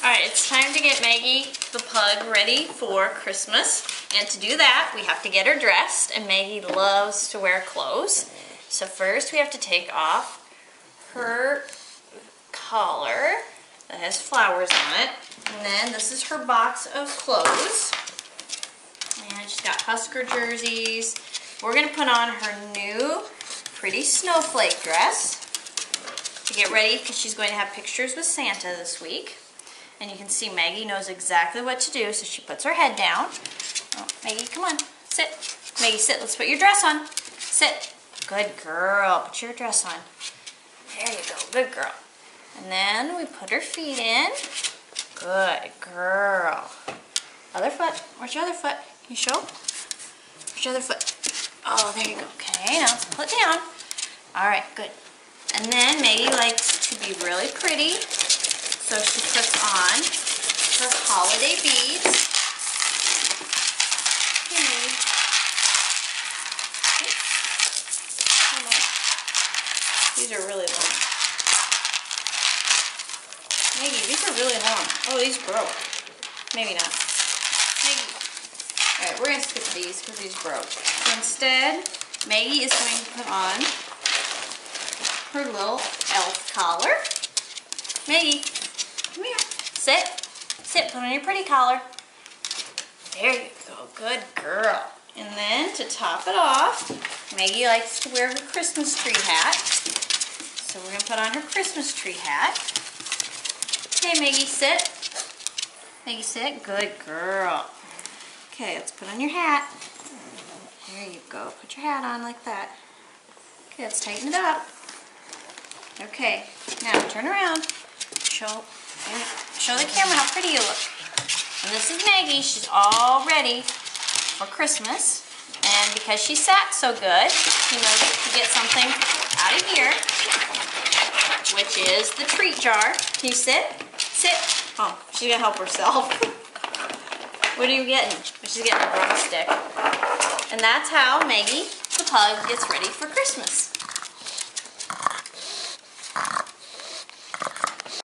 All right, it's time to get Maggie the pug ready for Christmas. And to do that, we have to get her dressed. And Maggie loves to wear clothes. So first we have to take off her collar that has flowers on it. And then this is her box of clothes. And she's got Husker jerseys. We're gonna put on her new pretty snowflake dress to get ready because she's going to have pictures with Santa this week. And you can see Maggie knows exactly what to do, so she puts her head down. Oh, Maggie, come on, sit. Maggie, sit. Let's put your dress on. Sit. Good girl. Put your dress on. There you go. Good girl. And then we put her feet in. Good girl. Other foot. Where's your other foot? Can you show? Where's your other foot? Oh, there you go. Okay, now pull it down. All right, good. And then Maggie likes to be really pretty, so she puts on her holiday beads. These are really long. Maggie, these are really long. Oh, these broke. Maybe not. Maggie. Alright, we're going to skip these because these broke. So instead, Maggie is going to put on her little elf collar. Maggie, come here. Sit. Sit. Put on your pretty collar. There you go. Good girl. And then to top it off, Maggie likes to wear her Christmas tree hat. So we're going to put on her Christmas tree hat. Okay, Maggie, sit. Maggie, sit. Good girl. Okay, let's put on your hat. There you go. Put your hat on like that. Okay, let's tighten it up. Okay, now turn around. Show, show the camera how pretty you look. And this is Maggie. She's all ready for Christmas. And because she sat so good, you know to get something out of here, which is the treat jar. Can you sit? Sit. Oh, she's gonna help herself. what are you getting? She's getting a broomstick. And that's how Maggie the pug gets ready for Christmas.